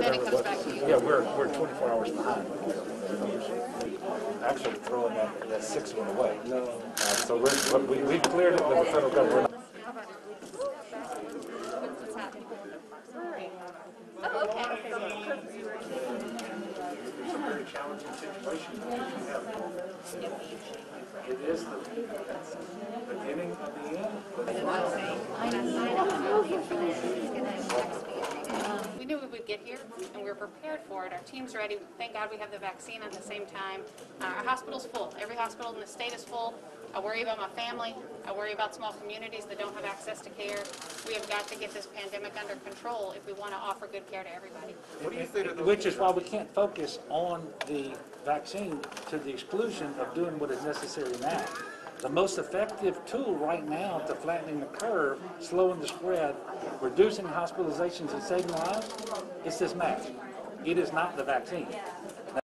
then it comes back to you. Yeah, we're, we're twenty-four hours behind. Actually throwing that, that six one away. No. Uh, so we're, we, we've cleared it with the federal government. What's happening? Oh, okay. It's a very challenging situation because you have, it is the beginning of the end, but it's not. I know, I know. He's gonna, he's gonna text me every day. We knew we would get here, and we're prepared for it. Our team's ready. Thank God we have the vaccine at the same time. Uh, Our hospital's full. Every hospital in the state is full. I worry about my family. I worry about small communities that don't have access to care. We have got to get this pandemic under control if we want to offer good care to everybody. What do you think Which is why we can't focus on the vaccine to the exclusion of doing what is necessary now. The most effective tool right now to flattening the curve, slowing the spread, reducing hospitalizations and saving lives, is this mask. It is not the vaccine.